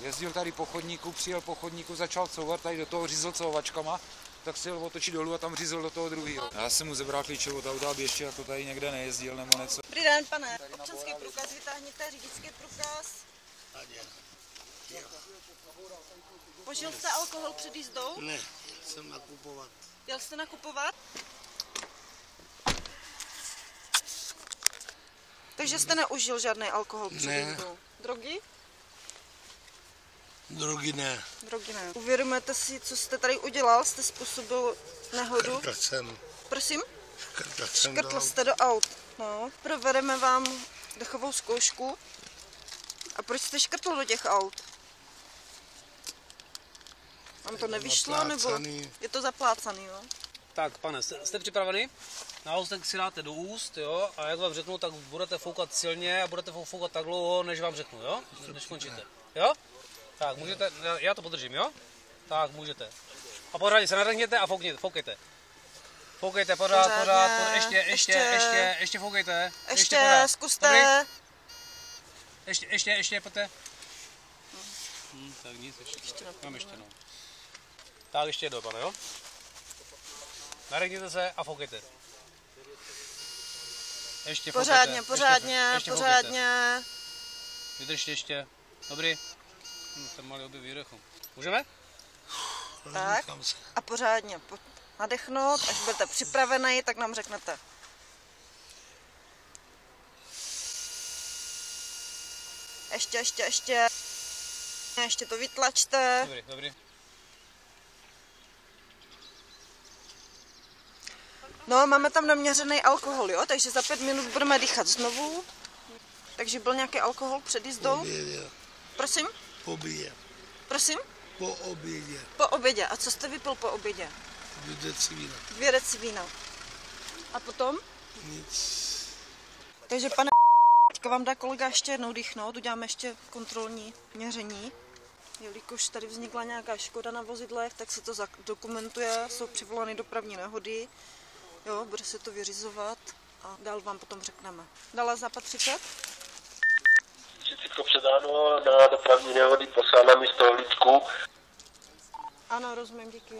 Jezdil tady po chodníku, přijel po chodníku, začal couvat, tady do toho řízl couvačkama, tak si jel otočit dolů a tam řízl do toho druhého. Já jsem mu zebral klíče od auta, aby ještě jako tady někde nejezdil nebo něco. Dobrý den, pane. Občanský průkaz, vytáhněte řidičský průkaz. Požil jste alkohol před jízdou? Ne, jsem nakupovat. Jel jste nakupovat? Takže jste neužil žádný alkohol před Ne. jízdou? Drogy? Drogy ne. Drogy ne. Uvědomujete si, co jste tady udělal? Jste způsobil nehodu? Škrtl jsem. Prosím? Škrtl jsem Škrtl do jste do aut. No, provedeme vám dechovou zkoušku. A proč jste škrtl do těch aut? Vám to nevyšlo, nebo je to zaplácaný, jo? Tak, pane, jste, jste připraveni? Náhostek si dáte do úst, jo, a jak vám řeknu, tak budete foukat silně a budete fou- foukat tak dlouho, než vám řeknu, jo? Než skončíte. Jo? Tak, můžete, já- to podržím, jo? Tak, můžete. A pořádně se nadechněte a foukněte, foukejte. Foukejte, pořád, Pořádně, pořád, pořád, ještě, ještě, ještě. ještě, ještě, foukejte. Ještě, pořád. zkuste. Dobrý? Ještě, ještě, ještě, pojďte. Hm, tak nic, ještě. ještě Mám ještě, no. Tak ještě jednou, pane, jo? Nadechněte se a foukejte. Ještě Pořádně, foukejte, pořádně, ještě, ještě foukejte. pořádně. Vydržte ještě. Dobrý. Hm, ten malý objev výdechu. Můžeme? Tak. A pořádně po- nadechnout, až budete připravený, tak nám řeknete. Ještě, ještě, ještě. Ještě to vytlačte. Dobrý, dobrý. No, máme tam naměřený alkohol, jo, takže za pět minut budeme dýchat znovu. Takže byl nějaký alkohol před jízdou? Prosím? Po obědě. Prosím? Po obědě. Po obědě. A co jste vypil po obědě? Dvě deci vína. Dvě deci vína. A potom? Nic. Takže pane, teďka vám dá kolega ještě jednou dýchnout, uděláme ještě kontrolní měření. Jelikož tady vznikla nějaká škoda na vozidlech, tak se to dokumentuje, jsou přivolány dopravní nehody, jo, bude se to vyřizovat a dál vám potom řekneme. Dala západ 30? Třicítko předáno na dopravní nehody, poslal na místo hlídku. Ano, rozumím, díky.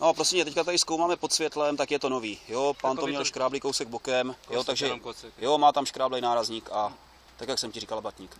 No, prosím tě, teďka tady zkoumáme pod světlem, tak je to nový. Jo, pán to měl ten- škráblý kousek bokem, jo, takže, kousek. jo, má tam škráblej nárazník a tak, jak jsem ti říkal, batník.